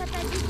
papa dit